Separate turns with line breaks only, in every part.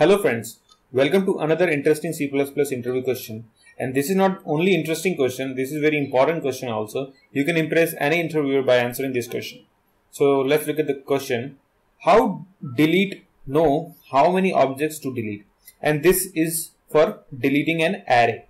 Hello friends, welcome to another interesting C++ interview question. And this is not only interesting question, this is very important question also. You can impress any interviewer by answering this question. So let's look at the question. How delete know how many objects to delete? And this is for deleting an array.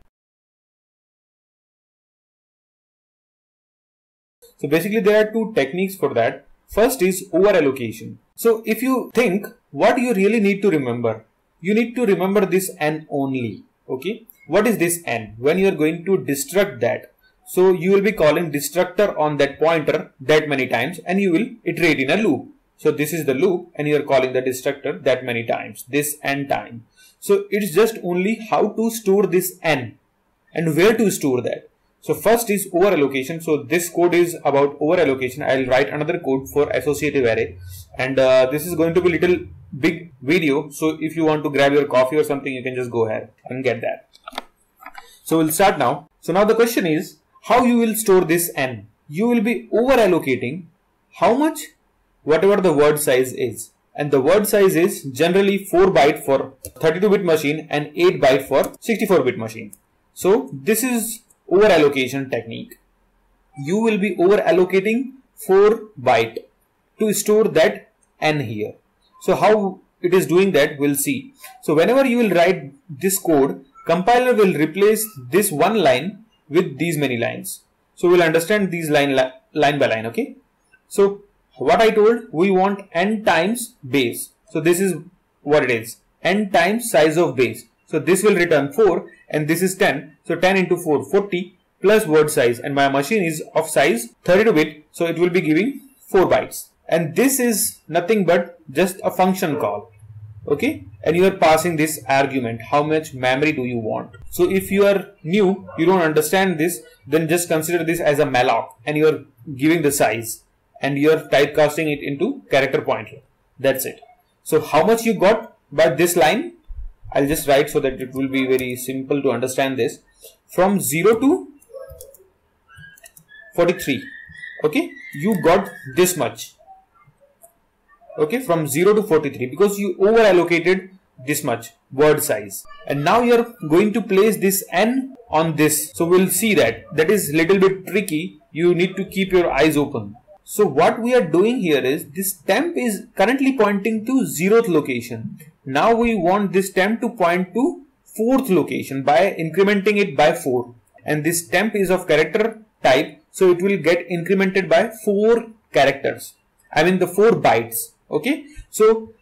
So basically there are two techniques for that. First is over allocation. So if you think what you really need to remember, you need to remember this n only. Okay. What is this n? When you are going to destruct that. So you will be calling destructor on that pointer that many times and you will iterate in a loop. So this is the loop and you are calling the destructor that many times, this n time. So it's just only how to store this n and where to store that. So first is over allocation. So this code is about over allocation. I'll write another code for associative array and uh, this is going to be little big video. So if you want to grab your coffee or something, you can just go ahead and get that. So we'll start now. So now the question is how you will store this n. You will be over allocating how much whatever the word size is and the word size is generally 4 byte for 32 bit machine and 8 byte for 64 bit machine. So this is over allocation technique. You will be over allocating 4 byte to store that n here. So how it is doing that we'll see. So whenever you will write this code, compiler will replace this one line with these many lines. So we'll understand these line line by line. Okay. So what I told we want n times base. So this is what it is n times size of base. So this will return 4 and this is 10. So 10 into 4, 40 plus word size and my machine is of size 32 bit. So it will be giving 4 bytes. And this is nothing but just a function call. Okay. And you are passing this argument. How much memory do you want? So if you are new, you don't understand this, then just consider this as a malloc and you are giving the size and you are typecasting it into character pointer. That's it. So how much you got by this line I'll just write so that it will be very simple to understand this from 0 to 43 okay you got this much okay from 0 to 43 because you over allocated this much word size. And now you're going to place this n on this. So we'll see that. That is little bit tricky. You need to keep your eyes open. So what we are doing here is this temp is currently pointing to zeroth location. Now we want this temp to point to fourth location by incrementing it by 4 and this temp is of character type. So it will get incremented by 4 characters. I mean the 4 bytes okay so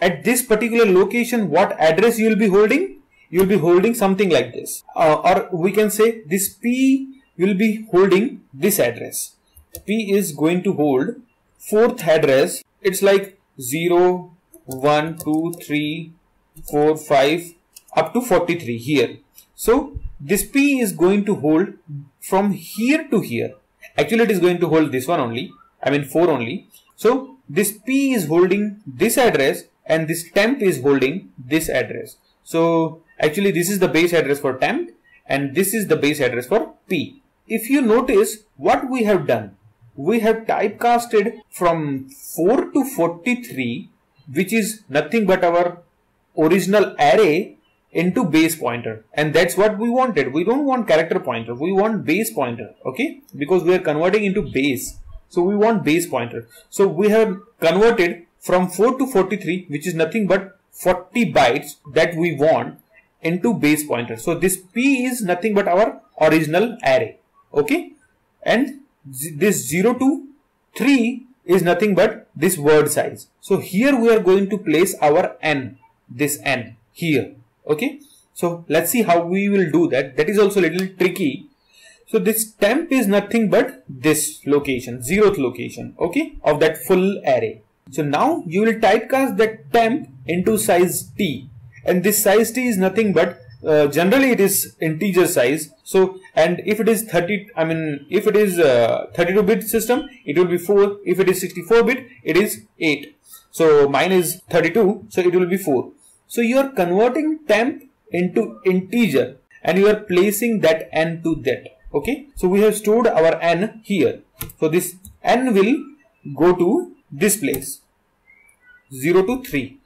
at this particular location what address you will be holding you will be holding something like this uh, or we can say this P will be holding this address P is going to hold fourth address it's like 0 1, 2, 3, 4, 5 up to 43 here. So this P is going to hold from here to here. Actually it is going to hold this one only. I mean 4 only. So this P is holding this address and this temp is holding this address. So actually this is the base address for temp and this is the base address for P. If you notice what we have done, we have typecasted from 4 to 43 which is nothing but our original array into base pointer. And that's what we wanted. We don't want character pointer. We want base pointer okay? Because we are converting into base so we want base pointer so we have converted from 4 to 43 which is nothing but 40 bytes that we want into base pointer so this p is nothing but our original array okay and this 0 to 3 is nothing but this word size. So here we are going to place our n, this n here. Okay. So let's see how we will do that. That is also a little tricky. So this temp is nothing but this location, zeroth location, okay, of that full array. So now you will typecast that temp into size t. And this size t is nothing but uh, generally it is integer size. So and if it is 30 i mean if it is 32 uh, bit system it will be 4 if it is 64 bit it is 8 so mine is 32 so it will be 4 so you are converting temp into integer and you are placing that n to that okay so we have stored our n here so this n will go to this place 0 to 3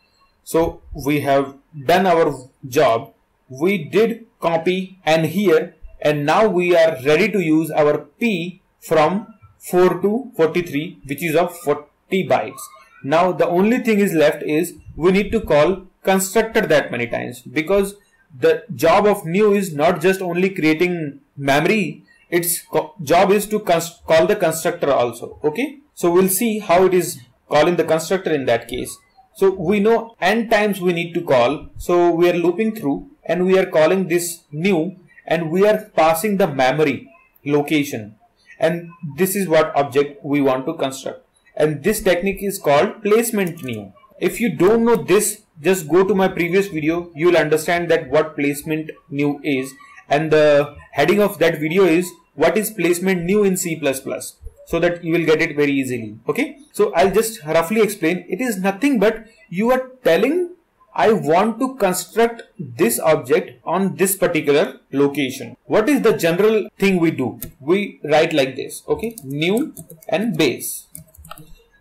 So we have done our job. We did copy n here and now we are ready to use our p from 4 to 43 which is of 40 bytes. Now the only thing is left is we need to call constructor that many times because the job of new is not just only creating memory its job is to call the constructor also okay? So we'll see how it is calling the constructor in that case. So we know n times we need to call so we are looping through and we are calling this new and we are passing the memory location. And this is what object we want to construct. And this technique is called placement new. If you don't know this just go to my previous video you will understand that what placement new is. And the heading of that video is what is placement new in C++ so that you will get it very easily okay? So I'll just roughly explain. It is nothing but you are telling I want to construct this object on this particular location. What is the general thing we do? We write like this okay? New and base.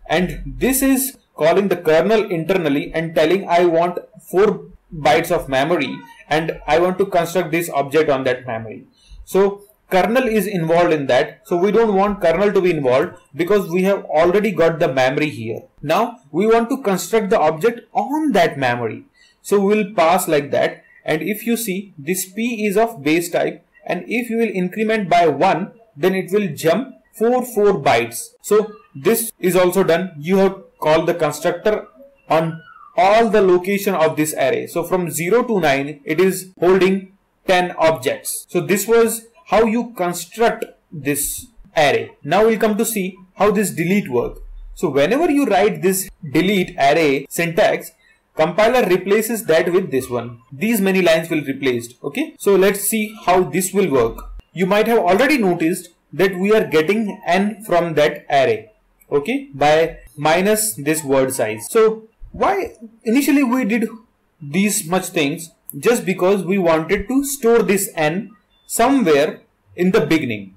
And this is calling the kernel internally and telling I want 4 bytes of memory and I want to construct this object on that memory. So kernel is involved in that. So we don't want kernel to be involved because we have already got the memory here. Now we want to construct the object on that memory. So we'll pass like that. And if you see this P is of base type and if you will increment by 1 then it will jump 4 4 bytes. So this is also done. You have called the constructor on all the location of this array. So from 0 to 9, it is holding 10 objects. So this was how you construct this array. Now we'll come to see how this delete work. So whenever you write this delete array syntax, compiler replaces that with this one. These many lines will replaced. Okay. So let's see how this will work. You might have already noticed that we are getting n from that array. Okay. By minus this word size. So why initially we did these much things just because we wanted to store this n somewhere in the beginning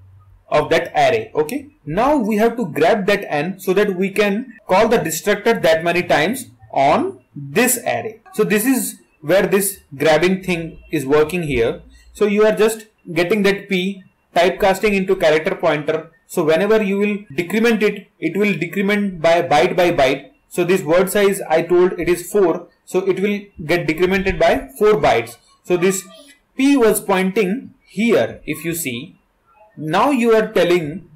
of that array okay? Now we have to grab that n so that we can call the destructor that many times on this array. So this is where this grabbing thing is working here. So you are just getting that p typecasting into character pointer so whenever you will decrement it it will decrement by byte by byte so this word size I told it is 4. So it will get decremented by 4 bytes. So this P was pointing here if you see. Now you are telling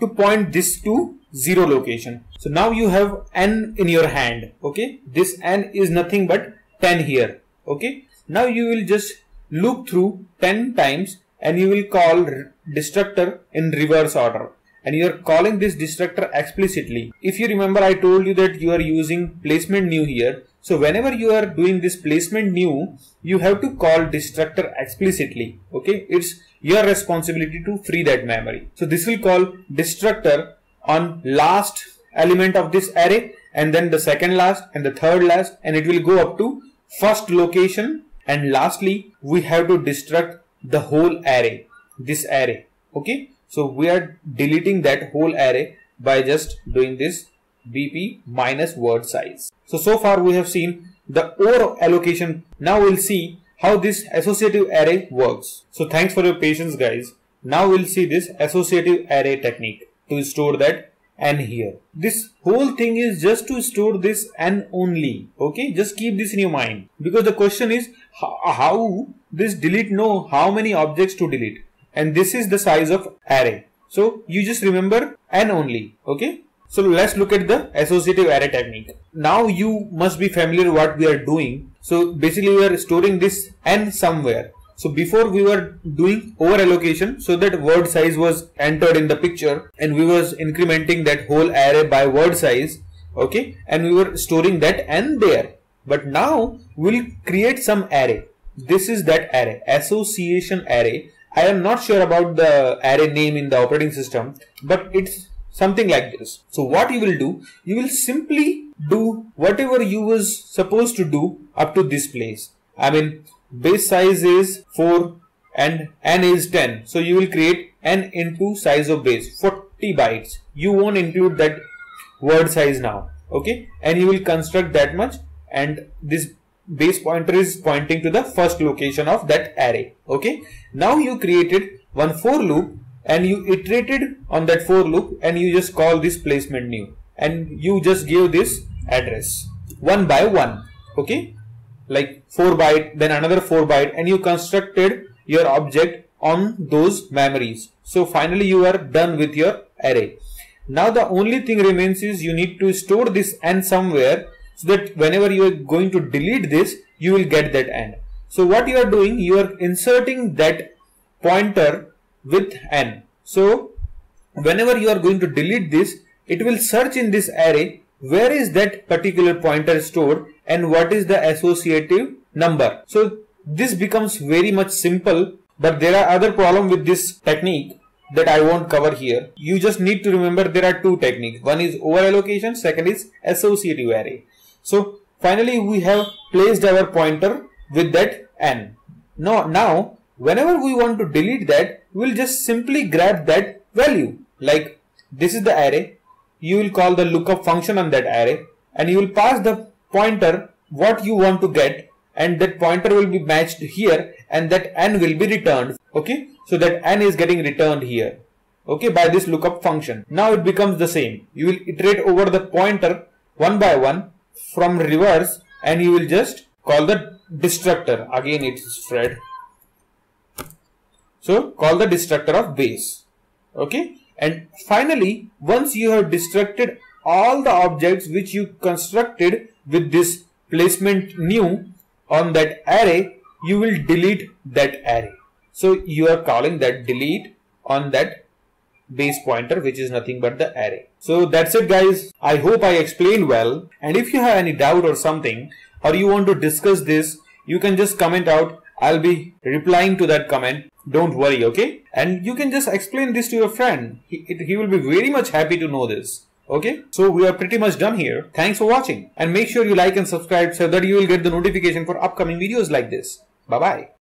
to point this to 0 location. So now you have n in your hand. Okay. This n is nothing but 10 here. Okay. Now you will just loop through 10 times and you will call destructor in reverse order and you are calling this destructor explicitly. If you remember I told you that you are using placement new here. So whenever you are doing this placement new, you have to call destructor explicitly. Okay, it's your responsibility to free that memory. So this will call destructor on last element of this array and then the second last and the third last and it will go up to first location and lastly we have to destruct the whole array this array okay so we are deleting that whole array by just doing this bp minus word size. So, so far we have seen the over allocation. Now we'll see how this associative array works. So thanks for your patience guys. Now we'll see this associative array technique to store that n here. This whole thing is just to store this n only. Okay, just keep this in your mind because the question is how this delete know how many objects to delete and this is the size of array. So you just remember n only. Okay. So let's look at the associative array technique. Now you must be familiar what we are doing. So basically we are storing this n somewhere. So before we were doing over allocation so that word size was entered in the picture and we was incrementing that whole array by word size. Okay. And we were storing that n there. But now we'll create some array. This is that array association array I am not sure about the array name in the operating system, but it's something like this. So what you will do, you will simply do whatever you was supposed to do up to this place. I mean, base size is 4 and n is 10. So you will create n into size of base 40 bytes. You won't include that word size now. Okay. And you will construct that much and this base pointer is pointing to the first location of that array. Okay. Now you created one for loop and you iterated on that for loop and you just call this placement new and you just give this address one by one. Okay. Like 4 byte then another 4 byte and you constructed your object on those memories. So finally you are done with your array. Now the only thing remains is you need to store this n somewhere so that whenever you are going to delete this, you will get that n. So what you are doing, you are inserting that pointer with n. So whenever you are going to delete this, it will search in this array where is that particular pointer stored and what is the associative number. So this becomes very much simple but there are other problem with this technique that I won't cover here. You just need to remember there are two techniques. One is over allocation, second is associative array. So finally we have placed our pointer with that n. Now, now whenever we want to delete that, we'll just simply grab that value. Like this is the array. You will call the lookup function on that array and you will pass the pointer what you want to get and that pointer will be matched here and that n will be returned. Okay. So that n is getting returned here. Okay. By this lookup function. Now it becomes the same. You will iterate over the pointer one by one from reverse and you will just call the destructor. Again it is Fred. So call the destructor of base. Okay. And finally, once you have destructed all the objects which you constructed with this placement new on that array, you will delete that array. So you are calling that delete on that base pointer which is nothing but the array. So that's it guys. I hope I explained well and if you have any doubt or something or you want to discuss this you can just comment out. I'll be replying to that comment. Don't worry okay. And you can just explain this to your friend. He, he will be very much happy to know this. Okay, so we are pretty much done here. Thanks for watching and make sure you like and subscribe so that you will get the notification for upcoming videos like this. Bye bye.